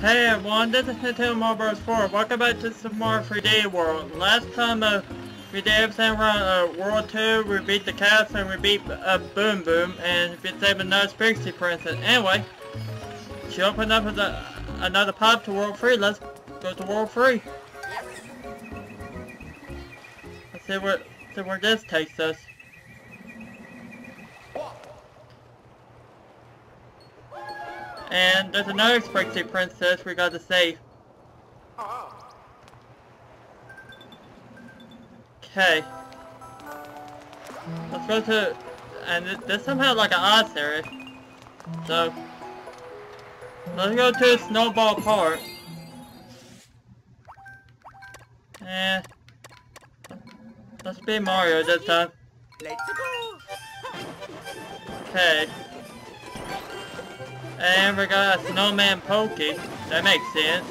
Hey everyone, this is Nintendo Mario Bros 4. Welcome back to Super Mario 3D World. Last time uh, we did everything around uh, World 2, we beat the castle and we beat uh, Boom Boom and we saved another Sprixie Princess. Anyway, she opened up the, another pop to World 3. Let's go to World 3. Let's see where, see where this takes us. And there's another Sprixie Princess we got to save. Okay. Let's go to... And th this somehow like an odd area. So... Let's go to Snowball Park. And... Let's be Mario this time. Let's go. Okay. And we got a snowman pokey. That makes sense.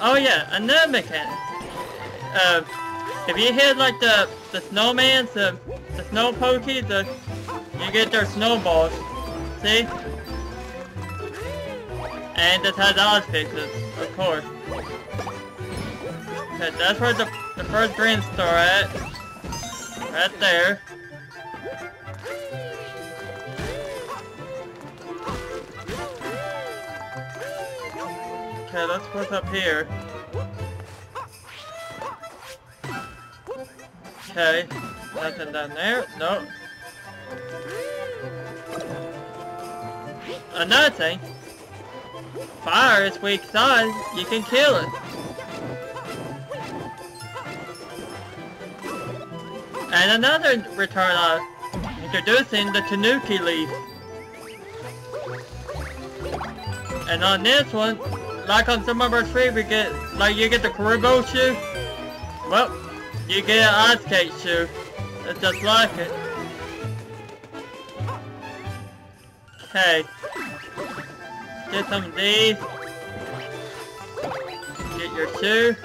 Oh yeah, another mechanic. Uh, if you hit like the the snowmans, the the snow pokey, the you get their snowballs. See? And this has fixes, of course. Okay, that's where the the first green store at. Right there. Okay, let's put up here. Okay, nothing down there. No. Another thing. Fire is weak side. You can kill it. And another return on introducing the Tanuki leaf. And on this one, like on some of our three, we get, like you get the Kuribo shoe. Well, you get an ice skate shoe. It's just like it. Okay. Get some of these. Get your shoe.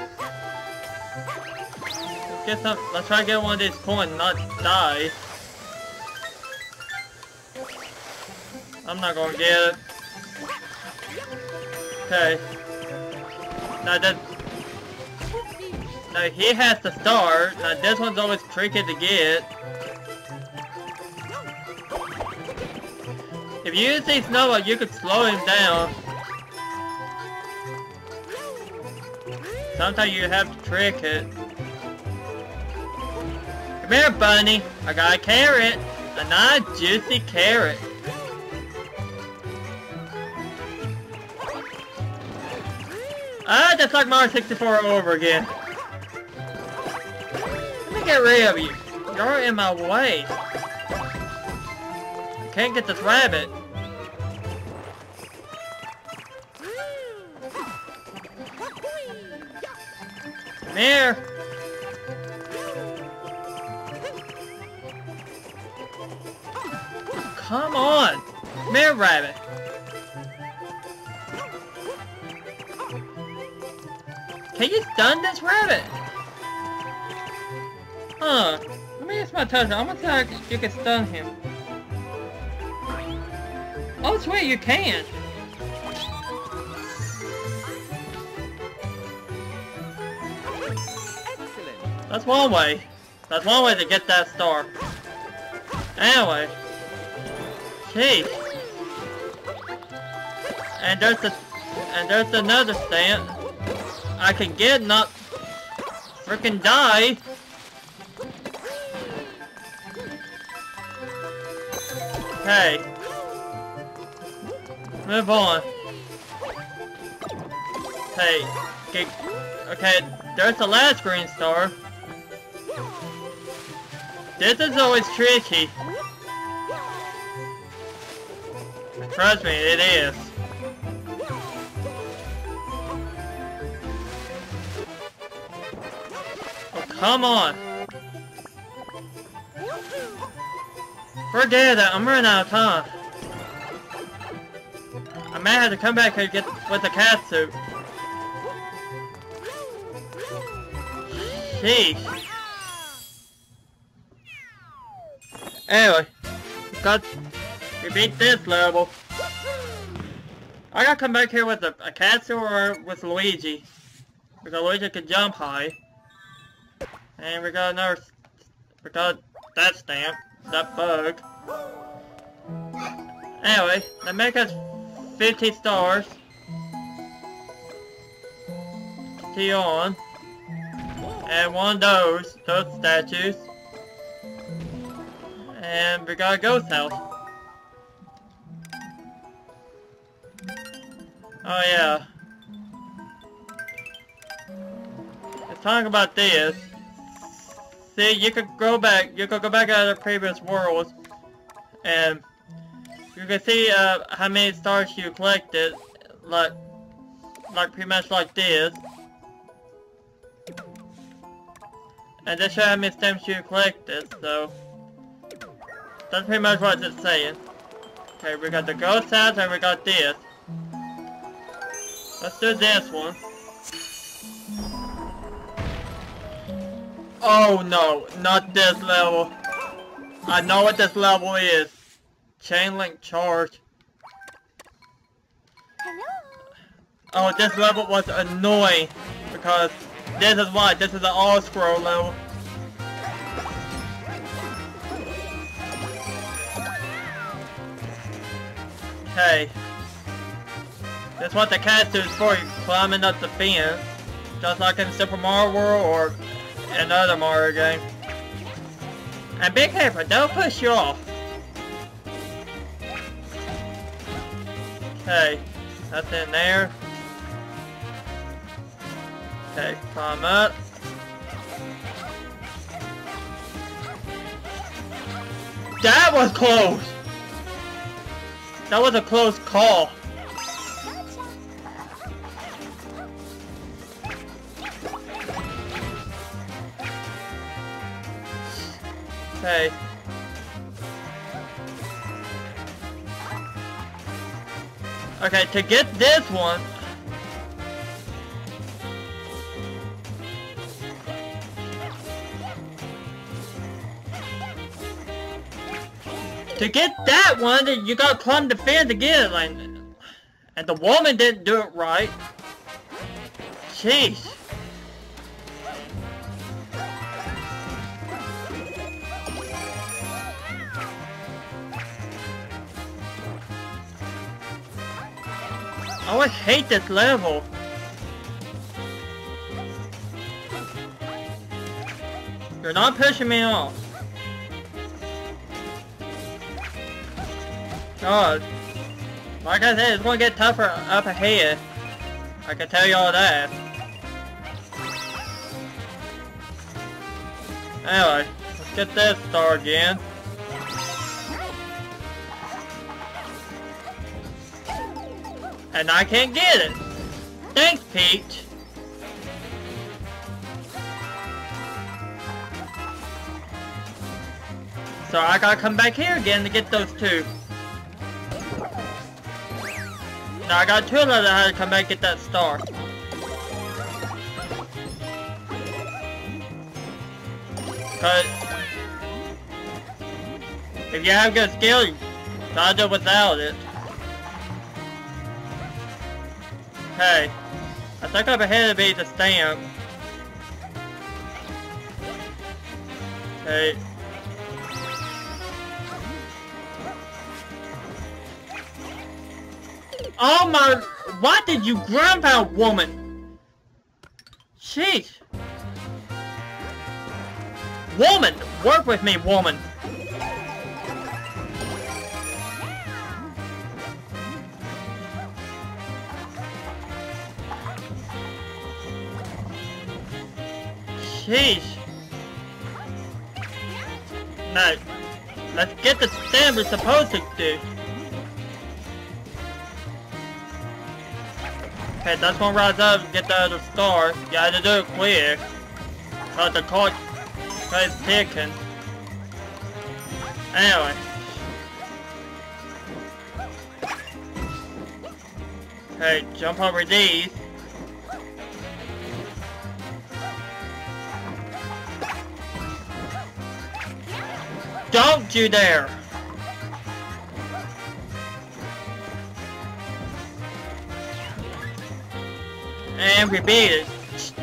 Let's get some, let's try to get one of these coins, not die. I'm not gonna get it. Okay. Now that... Now he has to start. Now this one's always tricky to get. If you these snowball, you could slow him down. Sometimes you have to trick it. Come here, bunny. I got a carrot. A nice juicy carrot. Ah, just like Mario 64 over again. Let me get rid of you. You're in my way. I can't get this rabbit. Come here. Come on. Come here, rabbit. You stun this rabbit? Huh. Let me use my touch. I'm gonna try you can stun him. Oh, sweet, you can. That's one way. That's one way to get that star. Anyway. Jeez. And there's a, and there's another stand. I can get not freaking die. Okay. Move on. Hey, okay, okay, there's the last green star. This is always tricky. Trust me, it is. Come on. Forget it, I'm running out of time. I may have to come back and get with the cat suit. Sheesh. Anyway, got we beat this level. I gotta come back here with a, a suit or with Luigi. Because Luigi can jump high. And we got another... We got that stamp. That bug. Anyway, they make us 50 stars. T on. And one of those, those statues. And we got a ghost house. Oh yeah. Let's talk about this. See, you could go back, you could go back out of the previous worlds, and you can see uh, how many stars you collected, like, like pretty much like this. And this shows how many stamps you collected, so that's pretty much what it's saying. Okay, we got the ghost house and we got this. Let's do this one. Oh no, not this level. I know what this level is. Chain link charge. Hello. Oh, this level was annoying because this is why this is an all scroll level. Okay. That's what the cat is for, climbing up the fence. Just like in Super Mario World or another Mario game. And be careful, don't push you off. Okay, in there. Okay, climb up. That was close! That was a close call. Okay. Okay, to get this one... To get that one, you gotta climb the fence it, like... And the woman didn't do it right. Jeez. Always hate this level. You're not pushing me off. God. Like I said, it's gonna get tougher up ahead. I can tell you all that. Anyway, let's get this star again. And I can't get it. Thanks, Peach. So I gotta come back here again to get those two. Now I got two letters I had to come back and get that star. Cause if you have good skill, you gotta do without it. Okay. I think up ahead to be the stamp. Okay. Oh my... Why did you grandpa woman? Jeez. Woman! Work with me, woman! Jeez. Now, let's get the stand we're supposed to do. Okay, that's gonna rise up and get the other star. You gotta do it quick. Cause the clock is ticking. Anyway. Okay, jump over these. Don't you dare! And we beat it.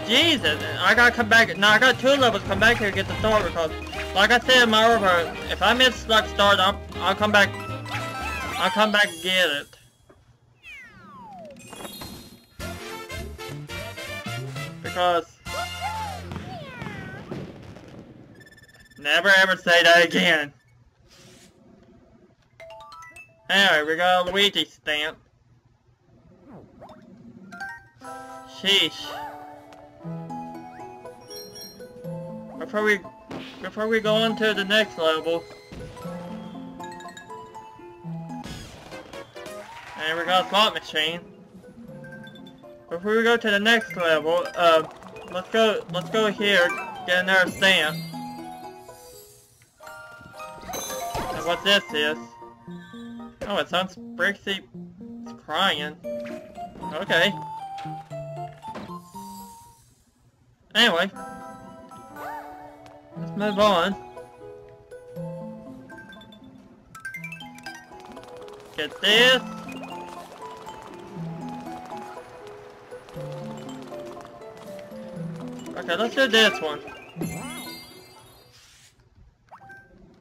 Jesus, I gotta come back. Now I got two levels. Come back here and get the sword because, like I said in my over. if I miss that start, I'll, I'll come back. I'll come back and get it. Because never ever say that again. Anyway, we got a Luigi stamp. Sheesh. Before we before we go on to the next level. And we got a slot machine. Before we go to the next level, uh let's go let's go here, get another stamp. What this is. Oh, it sounds Sprixie is crying. Okay. Anyway. Let's move on. Get this. Okay, let's do this one.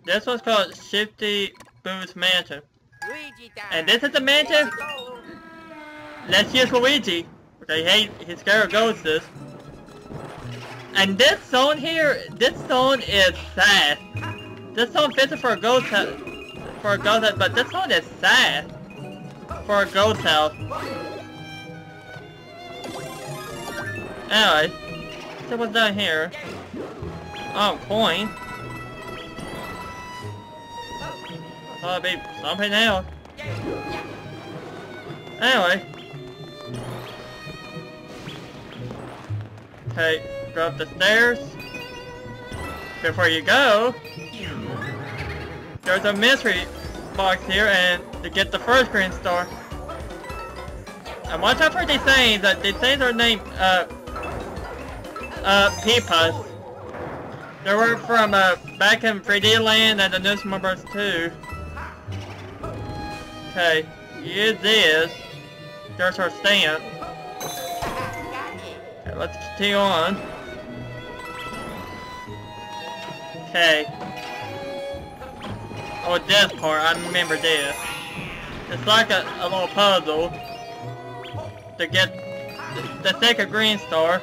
This one's called Shifty Boo's Mansion. And this is the mansion? Let's use Luigi. Okay, hey, he's scared of ghosts. And this zone here, this zone is sad. This zone fits for a ghost house, for a ghost house, but this zone is sad for a ghost house. Anyway, so what's down here. Oh, coin. I thought be something else. Anyway. Okay, go up the stairs. Before you go, there's a mystery box here and to get the first green star. And watch out for these things, uh, these things are named, uh, uh, Peepas. They were from, uh, back in 3D Land and the New Super Mario 2. Okay, use this. There's our stamp. Okay, let's continue on. Okay. Oh, this part, I remember this. It's like a, a little puzzle to get the, the second green star.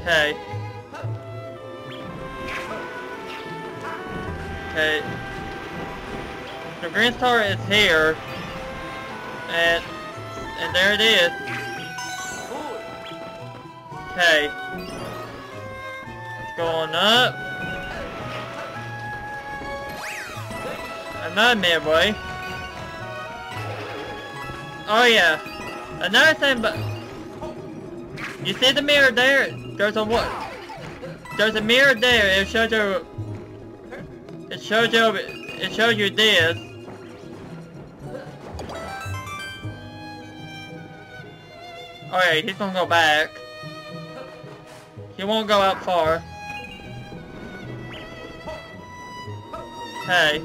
Okay. Okay. The green star is here. And and there it is. Okay. Let's go on up. Another midway. Oh yeah. Another thing, but you see the mirror there? There's a what? There's a mirror there. It shows you. It shows you. It shows you this. Alright, he's gonna go back. He won't go out far. Hey.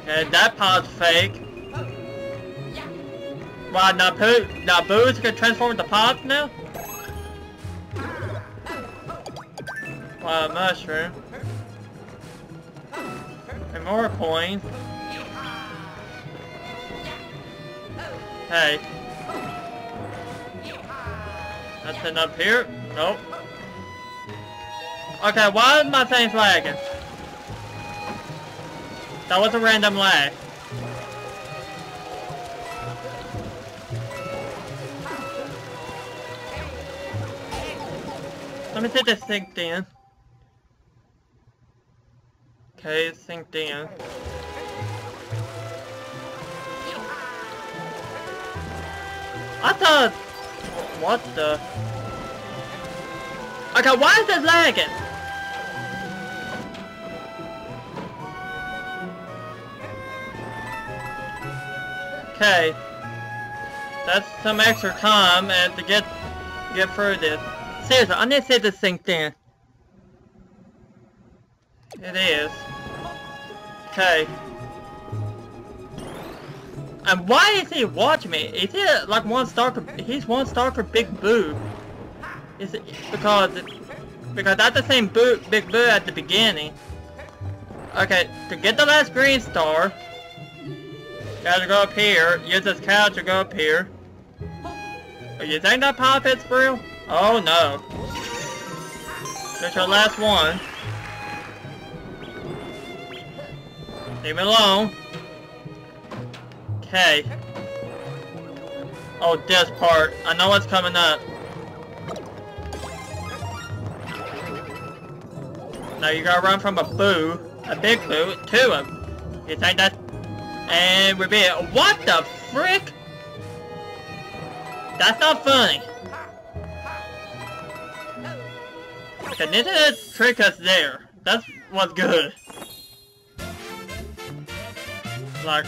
Okay, that pod's fake. Wow, Nabu, Nabu's gonna transform into pods now? Wow, mushroom. And more coins. Hey. Nothing up here? Nope. Okay, why is my thing lagging? That was a random lag. Let me see this synced in. Okay, synced in. I thought... What the... Okay, why is this lagging? Okay. That's some extra time and to get get through this. Seriously, I need to see this thing in. It is. Okay. And why is he watching me? Is he like one stalker? He's one stalker Big Boo. Is it because because that's the same Boo Big Boo at the beginning. Okay, to get the last green star, gotta go up here. Use this couch to go up here. Oh, you think that pop hits for real? Oh no. That's your last one. Leave me alone. Okay. Oh, this part. I know what's coming up. Now you gotta run from a boo, a big boo, to him. You think that? And we're being- What the frick? That's not funny. The ninja trick us there. That's what's good. Like,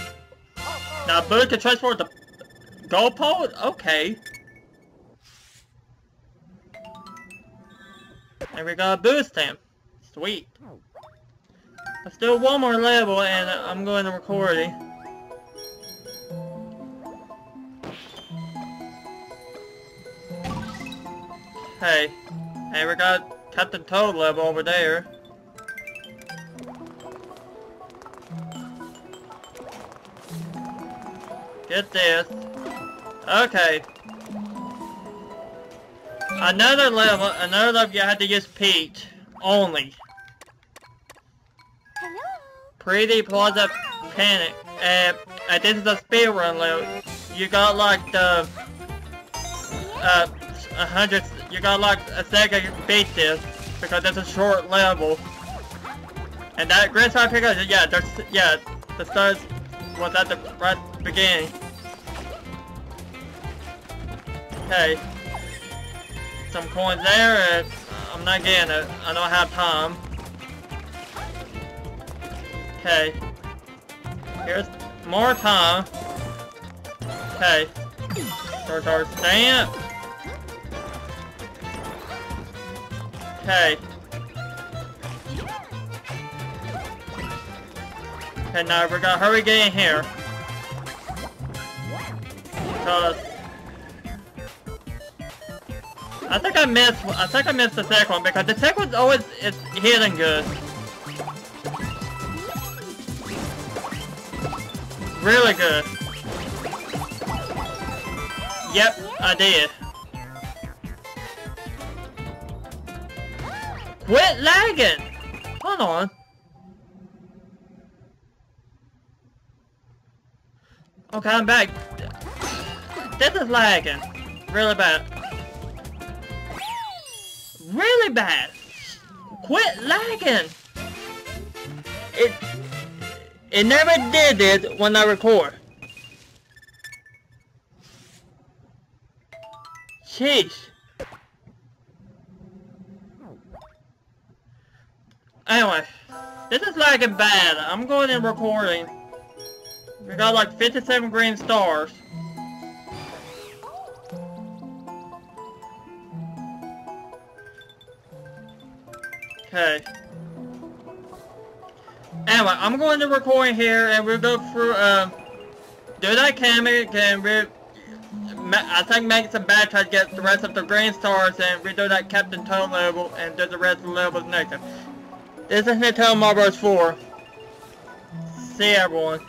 now Boo can transport the goalpost? Okay. And we got a boost him. Sweet. Let's do one more level and I'm going to record it. Hey. Hey, we got Captain Toad level over there. Get this. Okay. Another level, another level you had to use Peach. Only. Hello. Pretty Plaza Panic. And, and this is a speedrun level. You got like the... Uh, a hundred... You got like a second to beat this. Because it's a short level. And that Grand Star Pickup, yeah, there's... Yeah, the stars was at the right beginning. Okay. Some coins there, and I'm not getting it. I don't have time. Okay. Here's more time. Okay. Start our stamp. Okay. Okay, now we gotta hurry get in here. Because I think I missed I think I missed the second one because the second one's always is hitting good. Really good. Yep, I did. Quit lagging! Hold on. Okay, I'm back. This is lagging. Really bad. Really bad. Quit lagging. It it never did it when I record. Jeez. Anyway, this is lagging bad. I'm going in recording. We got like 57 green stars. Okay. Anyway, I'm going to record here and we'll go through, uh, do that comic and we I think make some bad try to get the rest of the green stars and we do that Captain Toad level and do the rest of the levels next time. This is Nintendo Mario Bros 4. See everyone.